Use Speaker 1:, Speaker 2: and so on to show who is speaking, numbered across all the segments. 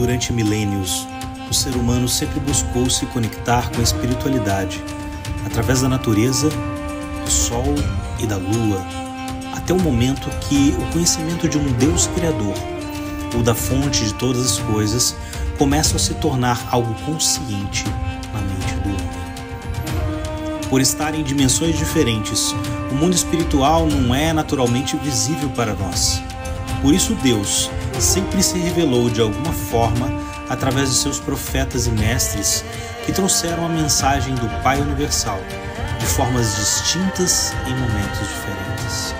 Speaker 1: Durante milênios, o ser humano sempre buscou se conectar com a espiritualidade através da natureza, do sol e da lua, até o momento que o conhecimento de um Deus Criador, ou da fonte de todas as coisas, começa a se tornar algo consciente na mente do homem. Por estar em dimensões diferentes, o mundo espiritual não é naturalmente visível para nós. Por isso, Deus sempre se revelou de alguma forma através de seus profetas e mestres que trouxeram a mensagem do Pai Universal de formas distintas em momentos diferentes.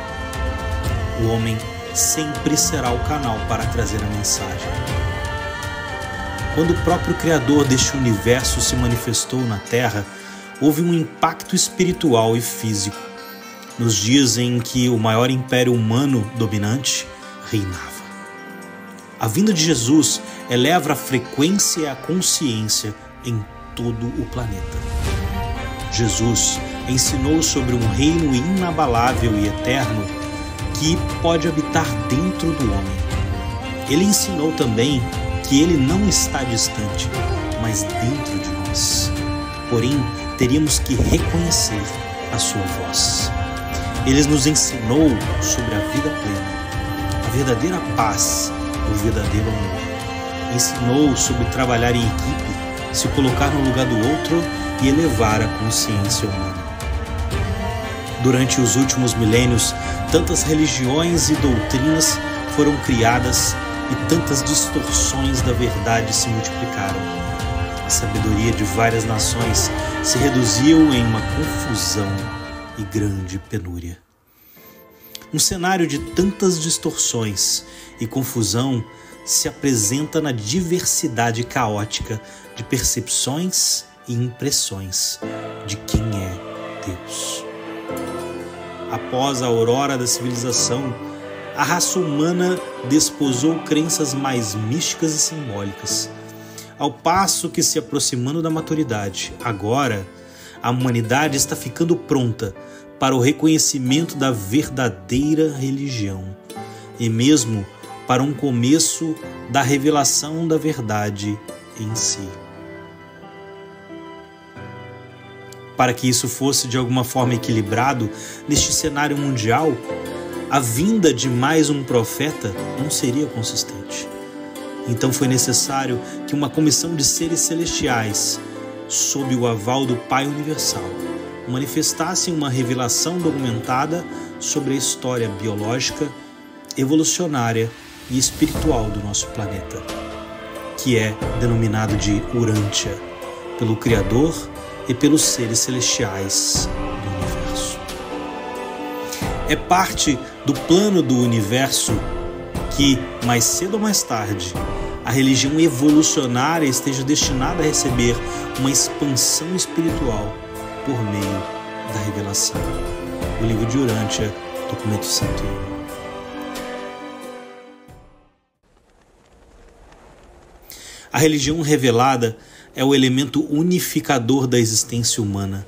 Speaker 1: O homem sempre será o canal para trazer a mensagem. Quando o próprio Criador deste universo se manifestou na Terra, houve um impacto espiritual e físico. Nos dias em que o maior império humano dominante reinava. A vinda de Jesus eleva a frequência e a consciência em todo o planeta. Jesus ensinou sobre um reino inabalável e eterno que pode habitar dentro do homem. Ele ensinou também que ele não está distante, mas dentro de nós. Porém, teríamos que reconhecer a sua voz. Ele nos ensinou sobre a vida plena, verdadeira paz, o verdadeiro amor. Ensinou sobre trabalhar em equipe, se colocar no lugar do outro e elevar a consciência humana. Durante os últimos milênios, tantas religiões e doutrinas foram criadas e tantas distorções da verdade se multiplicaram. A sabedoria de várias nações se reduziu em uma confusão e grande penúria. Um cenário de tantas distorções e confusão se apresenta na diversidade caótica de percepções e impressões de quem é Deus após a aurora da civilização, a raça humana desposou crenças mais místicas e simbólicas. Ao passo que se aproximando da maturidade, agora a humanidade está ficando pronta para o reconhecimento da verdadeira religião e mesmo para um começo da revelação da verdade em si. Para que isso fosse de alguma forma equilibrado neste cenário mundial, a vinda de mais um profeta não seria consistente. Então foi necessário que uma comissão de seres celestiais, sob o aval do Pai Universal, manifestassem uma revelação documentada sobre a história biológica, evolucionária e espiritual do nosso planeta, que é denominado de Urântia, pelo Criador e pelos seres celestiais do universo. É parte do plano do universo que, mais cedo ou mais tarde, a religião evolucionária esteja destinada a receber uma expansão espiritual por meio da revelação. O livro de Urântia, documento 101. A religião revelada é o elemento unificador da existência humana.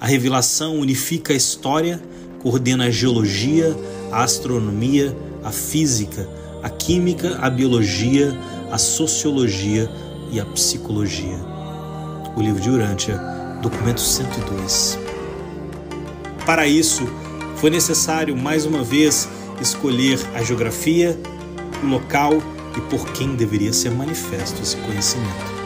Speaker 1: A revelação unifica a história, coordena a geologia, a astronomia, a física, a química, a biologia, a sociologia e a psicologia. O livro de Urântia, documento 102. Para isso, foi necessário mais uma vez escolher a geografia, o local e por quem deveria ser manifesto esse conhecimento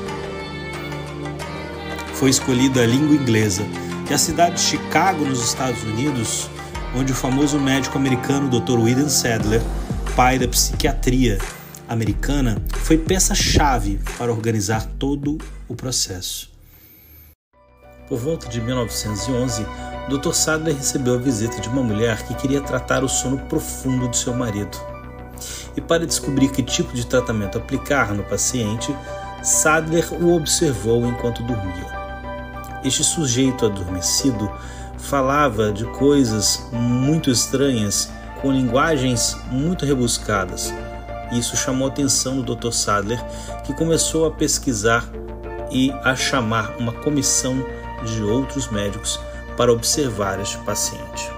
Speaker 1: foi escolhida a língua inglesa, e a cidade de Chicago, nos Estados Unidos, onde o famoso médico americano Dr. William Sadler, pai da psiquiatria americana, foi peça-chave para organizar todo o processo. Por volta de 1911, Dr. Sadler recebeu a visita de uma mulher que queria tratar o sono profundo de seu marido. E para descobrir que tipo de tratamento aplicar no paciente, Sadler o observou enquanto dormia. Este sujeito adormecido falava de coisas muito estranhas, com linguagens muito rebuscadas. Isso chamou a atenção do Dr. Sadler, que começou a pesquisar e a chamar uma comissão de outros médicos para observar este paciente.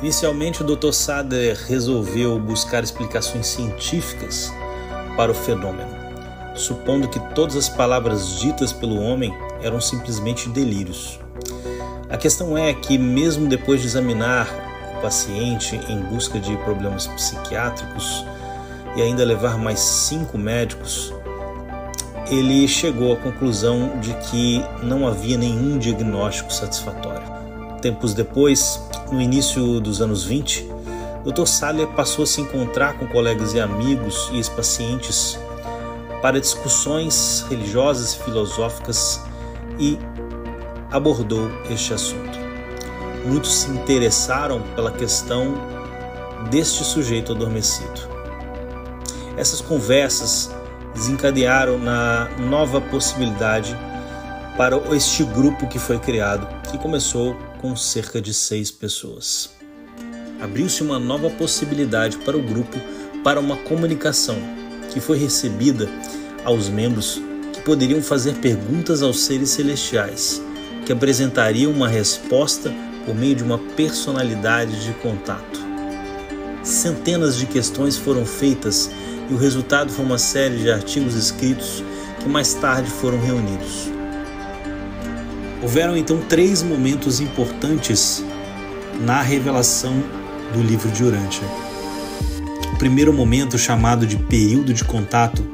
Speaker 1: Inicialmente, o Dr. Sadler resolveu buscar explicações científicas para o fenômeno, supondo que todas as palavras ditas pelo homem eram simplesmente delírios. A questão é que, mesmo depois de examinar paciente em busca de problemas psiquiátricos e ainda levar mais cinco médicos, ele chegou à conclusão de que não havia nenhum diagnóstico satisfatório. Tempos depois, no início dos anos 20, Dr. Saller passou a se encontrar com colegas e amigos e ex-pacientes para discussões religiosas e filosóficas e abordou este assunto. Muitos se interessaram pela questão deste sujeito adormecido. Essas conversas desencadearam na nova possibilidade para este grupo que foi criado, que começou com cerca de seis pessoas. Abriu-se uma nova possibilidade para o grupo para uma comunicação que foi recebida aos membros que poderiam fazer perguntas aos seres celestiais que apresentaria uma resposta por meio de uma personalidade de contato. Centenas de questões foram feitas e o resultado foi uma série de artigos escritos que mais tarde foram reunidos. Houveram então três momentos importantes na revelação do livro de Urântia. O primeiro momento, chamado de período de contato,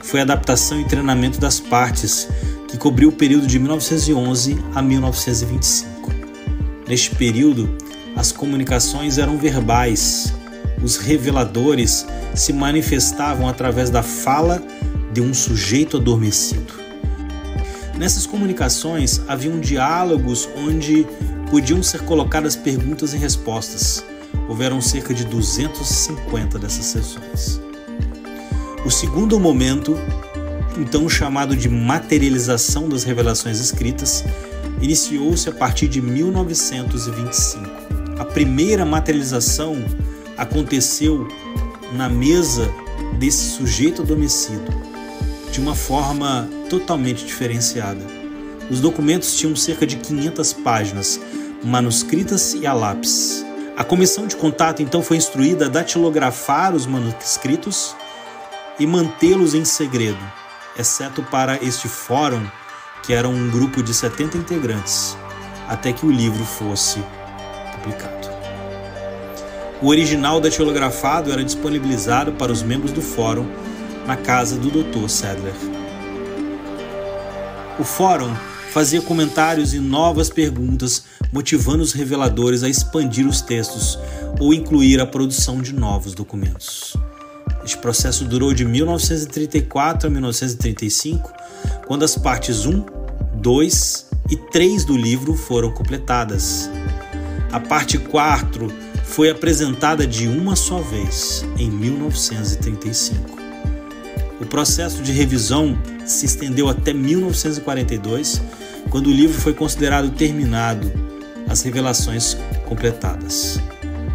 Speaker 1: foi a adaptação e treinamento das partes que cobriu o período de 1911 a 1925. Neste período, as comunicações eram verbais, os reveladores se manifestavam através da fala de um sujeito adormecido. Nessas comunicações haviam diálogos onde podiam ser colocadas perguntas e respostas. Houveram cerca de 250 dessas sessões. O segundo momento então chamado de materialização das revelações escritas, iniciou-se a partir de 1925. A primeira materialização aconteceu na mesa desse sujeito adormecido, de uma forma totalmente diferenciada. Os documentos tinham cerca de 500 páginas, manuscritas e a lápis. A comissão de contato então foi instruída a datilografar os manuscritos e mantê-los em segredo, exceto para este fórum, que era um grupo de 70 integrantes, até que o livro fosse publicado. O original datilografado era disponibilizado para os membros do fórum na casa do Dr. Sadler. O fórum fazia comentários e novas perguntas, motivando os reveladores a expandir os textos ou incluir a produção de novos documentos. Este processo durou de 1934 a 1935, quando as partes 1, 2 e 3 do livro foram completadas. A parte 4 foi apresentada de uma só vez, em 1935. O processo de revisão se estendeu até 1942, quando o livro foi considerado terminado, as revelações completadas.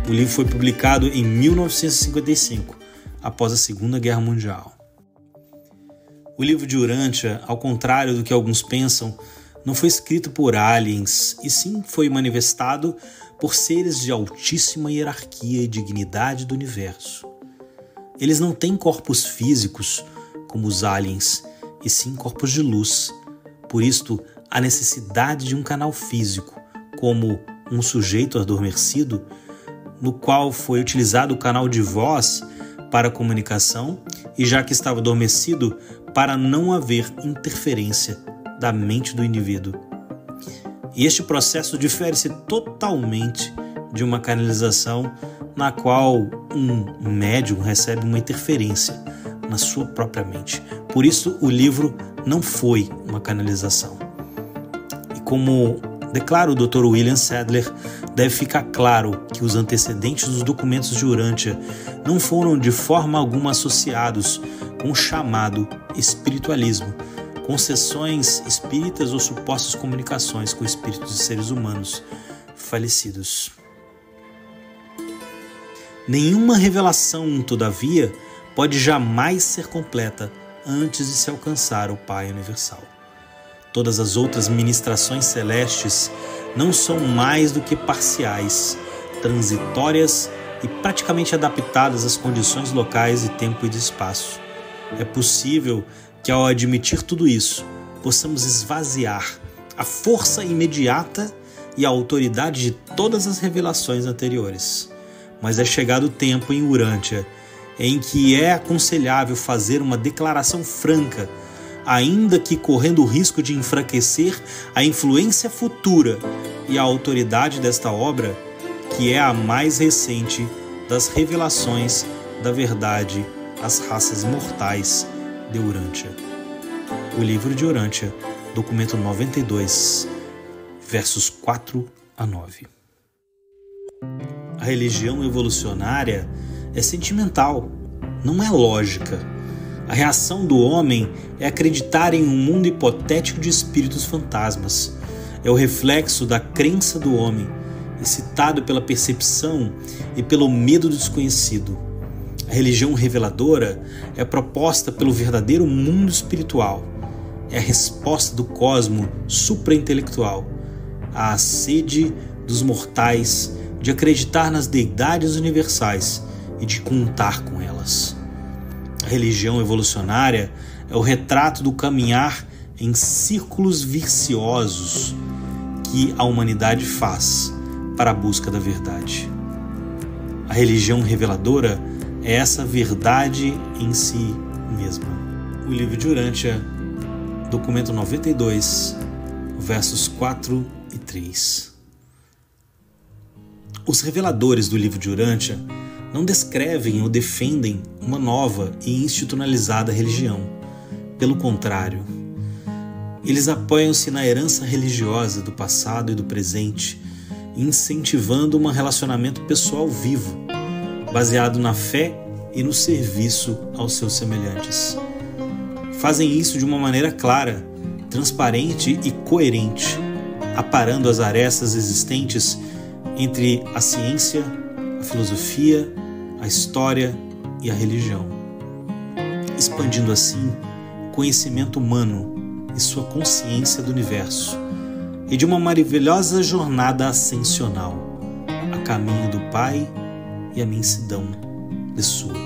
Speaker 1: O livro foi publicado em 1955 após a Segunda Guerra Mundial. O livro de Urântia, ao contrário do que alguns pensam, não foi escrito por aliens, e sim foi manifestado por seres de altíssima hierarquia e dignidade do universo. Eles não têm corpos físicos como os aliens, e sim corpos de luz. Por isto, a necessidade de um canal físico, como um sujeito adormecido, no qual foi utilizado o canal de voz para comunicação e já que estava adormecido, para não haver interferência da mente do indivíduo. E este processo difere-se totalmente de uma canalização na qual um médium recebe uma interferência na sua própria mente. Por isso, o livro não foi uma canalização. E como declara o Dr. William Sadler, deve ficar claro que os antecedentes dos documentos de Urântia não foram de forma alguma associados com o chamado espiritualismo, com sessões espíritas ou supostas comunicações com espíritos de seres humanos falecidos. Nenhuma revelação, todavia, pode jamais ser completa antes de se alcançar o Pai Universal. Todas as outras ministrações celestes não são mais do que parciais, transitórias e praticamente adaptadas às condições locais de tempo e de espaço. É possível que, ao admitir tudo isso, possamos esvaziar a força imediata e a autoridade de todas as revelações anteriores. Mas é chegado o tempo em Urântia em que é aconselhável fazer uma declaração franca, ainda que correndo o risco de enfraquecer a influência futura e a autoridade desta obra, que é a mais recente das revelações da verdade às raças mortais de Urântia. O livro de Urântia, documento 92, versos 4 a 9. A religião evolucionária é sentimental, não é lógica. A reação do homem é acreditar em um mundo hipotético de espíritos fantasmas. É o reflexo da crença do homem, excitado pela percepção e pelo medo do desconhecido. A religião reveladora é proposta pelo verdadeiro mundo espiritual. É a resposta do cosmo supraintelectual à sede dos mortais de acreditar nas deidades universais e de contar com elas. A religião evolucionária é o retrato do caminhar em círculos viciosos que a humanidade faz para a busca da verdade. A religião reveladora é essa verdade em si mesma. O livro de Urântia, documento 92, versos 4 e 3. Os reveladores do livro de Urântia não descrevem ou defendem uma nova e institucionalizada religião. Pelo contrário, eles apoiam-se na herança religiosa do passado e do presente, incentivando um relacionamento pessoal vivo, baseado na fé e no serviço aos seus semelhantes. Fazem isso de uma maneira clara, transparente e coerente, aparando as arestas existentes entre a ciência, a filosofia a história e a religião, expandindo assim o conhecimento humano e sua consciência do universo, e de uma maravilhosa jornada ascensional a caminho do Pai e a imensidão de sua.